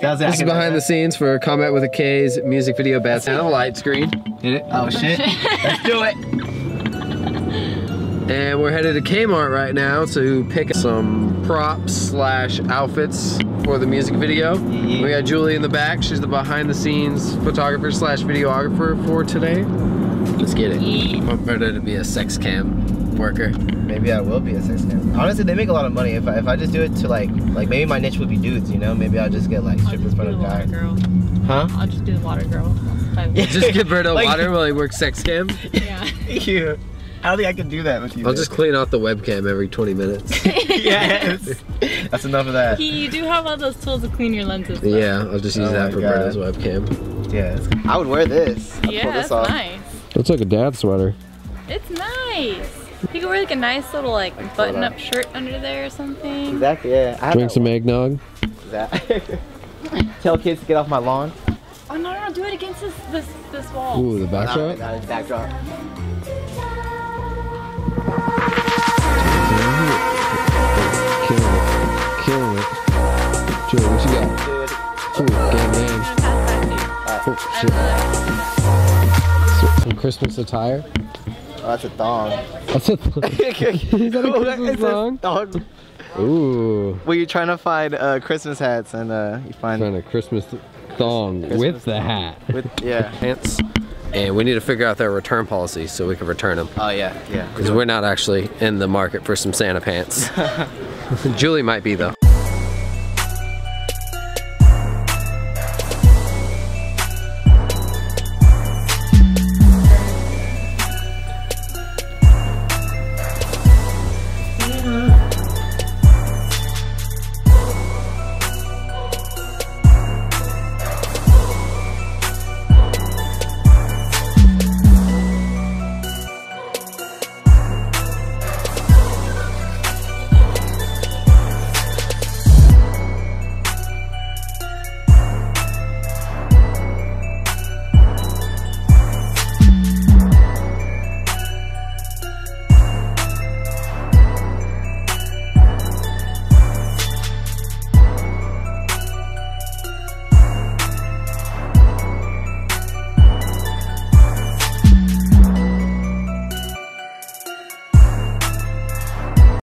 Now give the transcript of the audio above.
That's This is behind the scenes for Kombat with a K's music video Bad Santa light screen. Hit it. Oh shit. Let's do it. And we're headed to Kmart right now to pick some props slash outfits for the music video. Yeah. We got Julie in the back. She's the behind the scenes photographer slash videographer for today. Let's get it. Yeah. I'm better to be a sex cam worker. Maybe I will be a sex camera. Honestly, they make a lot of money. If I, if I just do it to like, like maybe my niche would be dudes, you know? Maybe I'll just get like I'll strippers just for do the the water guy. girl. Huh? I'll just do the water girl. Yeah. Just give Berto Like- water while he works sex cam. Yeah. Yeah. I don't think I can do that with you. I'll just clean out the webcam every 20 minutes. yes. That's enough of that. you do have all those tools to clean your lenses. though. yeah, I'll just use Oh that for God. Berto's webcam. Yes. I would wear this. I'd Yeah, pull that's this off. nice. Looks like a dad sweater. It's nice. You could wear like a nice little like button-up shirt under there or something. Exactly. Yeah. I Drink some eggnog. That. Tell kids to get off my lawn. Oh no, no, no, do it against this this this wall. Ooh, the backdrop. That is backdrop. Killing it. Killing it. Julie, what you got? Ooh, gang gang. I'm gonna pass Oh, shit. Some Christmas attire. Oh, that's a thong. That's a Is that a Christmas song? Thong. Ooh. Well, you're trying to find uh, Christmas hats and uh, you find Trying a Christmas thong with the hat. with yeah. Pants. And we need to figure out their return policy so we can return them. Oh yeah, yeah. Because we're not actually in the market for some Santa pants. Julie might be though.